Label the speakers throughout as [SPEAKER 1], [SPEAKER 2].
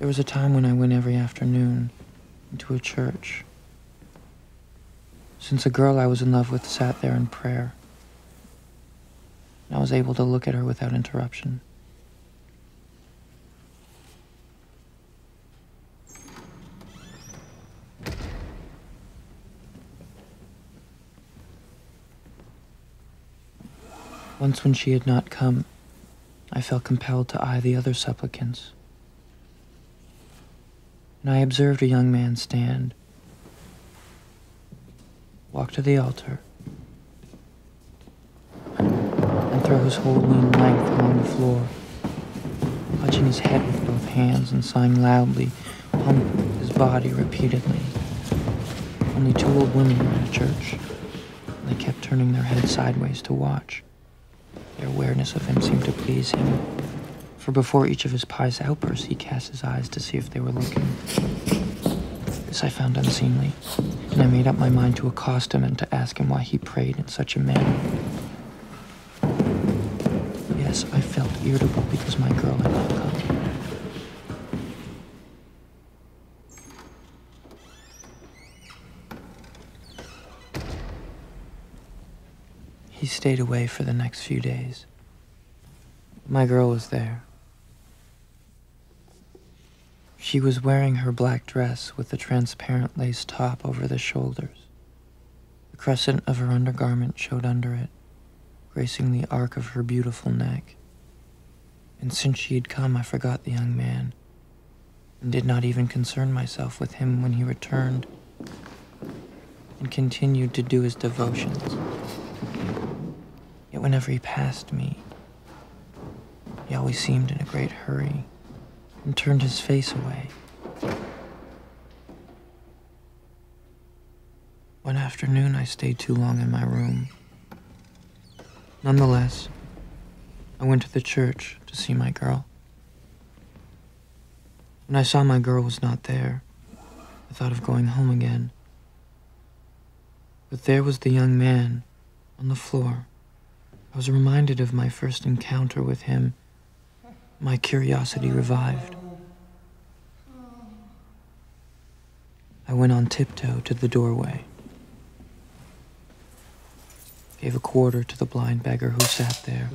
[SPEAKER 1] There was a time when I went every afternoon into a church. Since a girl I was in love with sat there in prayer, I was able to look at her without interruption. Once, when she had not come, I felt compelled to eye the other supplicants. And I observed a young man stand, walk to the altar, and throw his whole lean length along the floor, clutching his head with both hands and sighing loudly, pump his body repeatedly. Only two old women were in a church. They kept turning their heads sideways to watch. Their awareness of him seemed to please him, for before each of his pious outbursts, he cast his eyes to see if they were looking. This I found unseemly, and I made up my mind to accost him and to ask him why he prayed in such a manner. Yes, I felt irritable because my girl had not come. He stayed away for the next few days. My girl was there. She was wearing her black dress with the transparent lace top over the shoulders. The crescent of her undergarment showed under it, gracing the arc of her beautiful neck. And since she had come, I forgot the young man, and did not even concern myself with him when he returned, and continued to do his devotions. Yet whenever he passed me, he always seemed in a great hurry and turned his face away. One afternoon, I stayed too long in my room. Nonetheless, I went to the church to see my girl. When I saw my girl was not there, I thought of going home again. But there was the young man on the floor. I was reminded of my first encounter with him. My curiosity revived. I went on tiptoe to the doorway, gave a quarter to the blind beggar who sat there,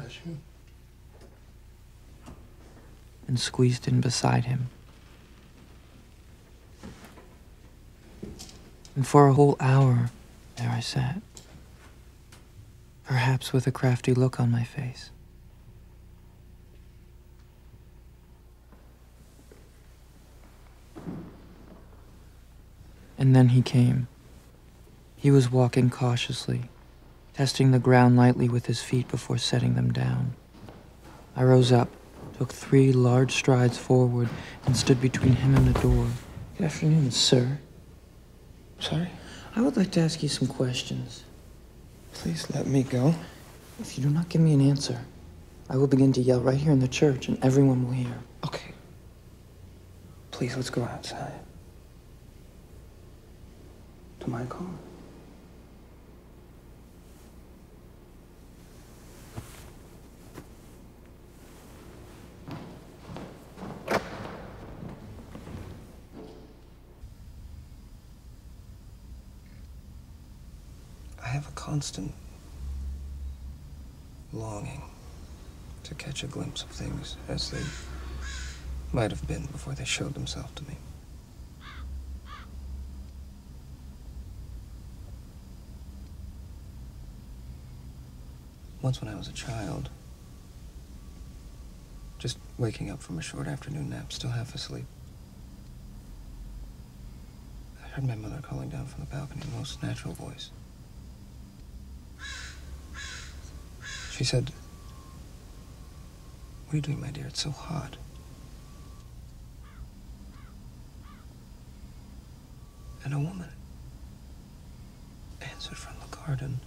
[SPEAKER 1] and squeezed in beside him. And for a whole hour, there I sat perhaps with a crafty look on my face. And then he came. He was walking cautiously, testing the ground lightly with his feet before setting them down. I rose up, took three large strides forward, and stood between him and the door. Good afternoon, sir.
[SPEAKER 2] Sorry?
[SPEAKER 1] I would like to ask you some questions.
[SPEAKER 2] Please let me go.
[SPEAKER 1] If you do not give me an answer, I will begin to yell right here in the church, and everyone will hear.
[SPEAKER 2] Okay. Please, let's go outside. To my car. I have a constant longing to catch a glimpse of things as they might have been before they showed themselves to me. Once when I was a child, just waking up from a short afternoon nap, still half asleep, I heard my mother calling down from the balcony in the most natural voice. She said, What are you doing, my dear? It's so hot. And a woman answered from the garden.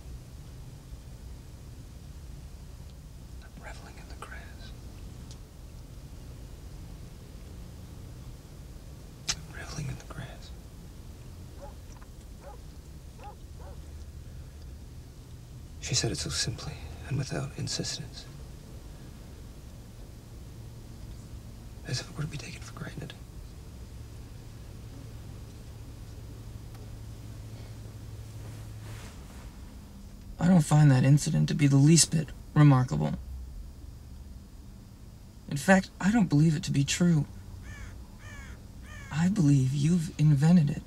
[SPEAKER 2] She said it so simply and without insistence. As if it were to be taken for granted.
[SPEAKER 1] I don't find that incident to be the least bit remarkable. In fact, I don't believe it to be true. I believe you've invented it.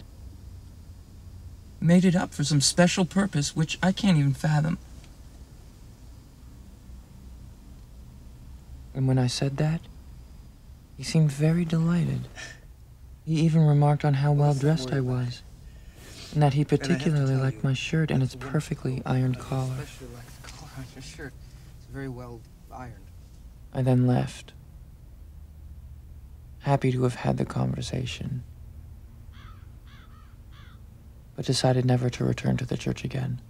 [SPEAKER 1] Made it up for some special purpose which I can't even fathom. And when I said that, he seemed very delighted. He even remarked on how well dressed I was, and that he particularly liked my shirt and its perfectly ironed collar.
[SPEAKER 2] Especially like the collar on your shirt. It's very well ironed.
[SPEAKER 1] I then left, happy to have had the conversation, but decided never to return to the church again.